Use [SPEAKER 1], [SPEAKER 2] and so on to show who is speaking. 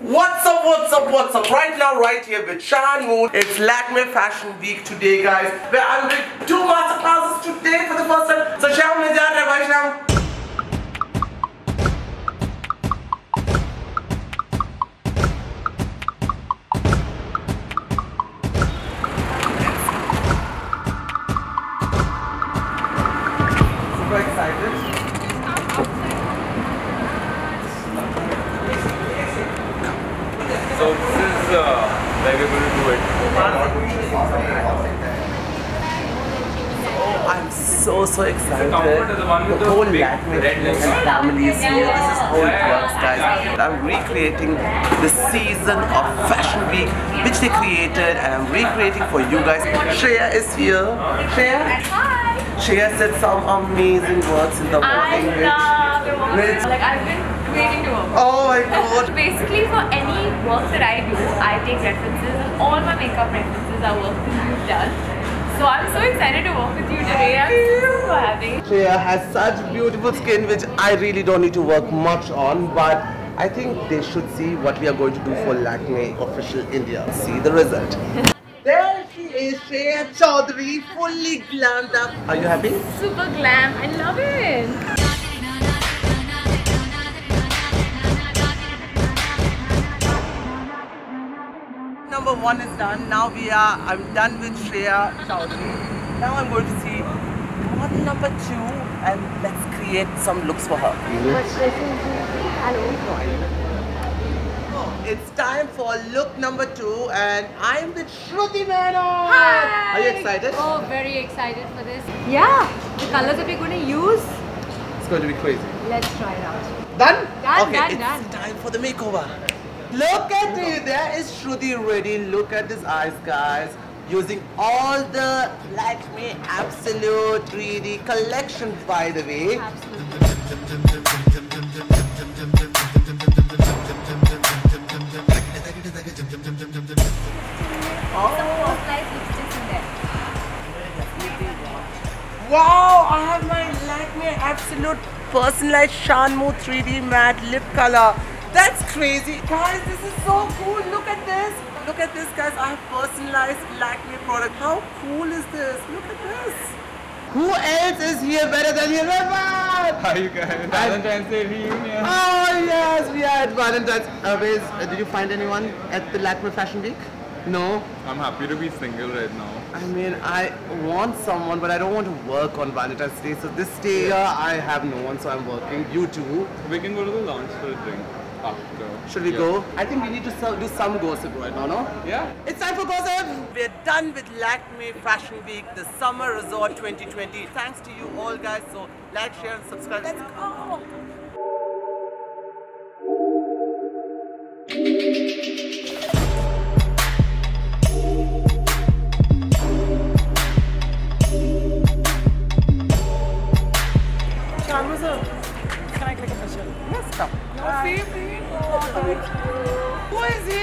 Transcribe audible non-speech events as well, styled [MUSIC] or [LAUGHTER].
[SPEAKER 1] What's up, what's up, what's up? Right now, right here with Shaan Mu. It's Lakme Fashion Week today, guys. Where I'm doing two master classes today for the first time. So, Sham, mein ja
[SPEAKER 2] uh, where we're to do it.
[SPEAKER 1] I'm so so excited.
[SPEAKER 2] comfort is the one with the
[SPEAKER 1] whole
[SPEAKER 2] big
[SPEAKER 1] Lakme
[SPEAKER 2] red legs.
[SPEAKER 1] family is here. This is how it works, guys. I'm recreating the season of Fashion Week, which they created, and I'm recreating for you guys. Shreya is here. Shreya,
[SPEAKER 3] Hi!
[SPEAKER 1] Shreya said some amazing words in the
[SPEAKER 3] I
[SPEAKER 1] morning. Which-
[SPEAKER 3] love your work.
[SPEAKER 1] which-
[SPEAKER 3] Like I've been waiting to work.
[SPEAKER 1] Oh my god. [LAUGHS]
[SPEAKER 3] Basically, for any work that I do, I take references, and all my makeup references are work that you've done. So I'm so excited to work with you today. I'm so happy.
[SPEAKER 1] Shreya has such beautiful skin which I really don't need to work much on but I think they should see what we are going to do for Lakme Official India. See the result. [LAUGHS] there she is, Shreya Chaudhary, fully glammed up. Are you happy?
[SPEAKER 3] Super glam. I love it.
[SPEAKER 1] Number one is done. Now we are, I'm done with Shreya Chaudhary. Now I'm going to see model number two and let's create some looks for her. It's time for look number two and I'm with Shruti Menon.
[SPEAKER 3] Hi.
[SPEAKER 1] Are you excited?
[SPEAKER 3] Oh, very excited for this. Yeah. The colors that we're going to use,
[SPEAKER 1] It's going to be crazy.
[SPEAKER 3] let's try it out.
[SPEAKER 1] Done?
[SPEAKER 3] Done,
[SPEAKER 1] okay,
[SPEAKER 3] done,
[SPEAKER 1] it's
[SPEAKER 3] done.
[SPEAKER 1] time for the makeover. Look at it. There is Shruti ready. Look at his eyes, guys. Using all the Lakme Absolute 3D collection, by the way. Wow, I have my Lakme Absolute personalized ShaanMu 3D matte lip color. That's crazy. Guys, this is so cool. Look at this. Look at this, guys. I have personalized Lakme product. How cool is this? Look at this. Who else is here better than you? Ravan?
[SPEAKER 2] How you guys? Valentine's Day reunion.
[SPEAKER 1] Oh yes, we are at Valentine's. Uh, Wiz, uh, did you find anyone at the Lakme Fashion Week? No.
[SPEAKER 2] I'm happy to be single right now.
[SPEAKER 1] I mean, I want someone, but I don't want to work on Valentine's Day. So this day, here, I have no one, so I'm working. You too.
[SPEAKER 2] We can go to the lounge for a drink after.
[SPEAKER 1] Should we
[SPEAKER 2] Yeah.
[SPEAKER 1] go? I think we need to do some gossip right now, no?
[SPEAKER 2] Yeah.
[SPEAKER 1] It's time for gossip. We're done with Lakme Fashion Week, the Summer Resort 2020. Thanks to you all, guys. So like, share, and subscribe. Let's go. Can I click